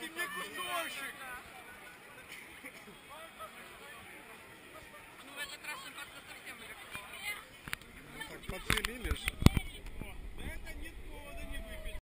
Штурмовщик! Ну, это страшно, как совсем Так подпилили ж.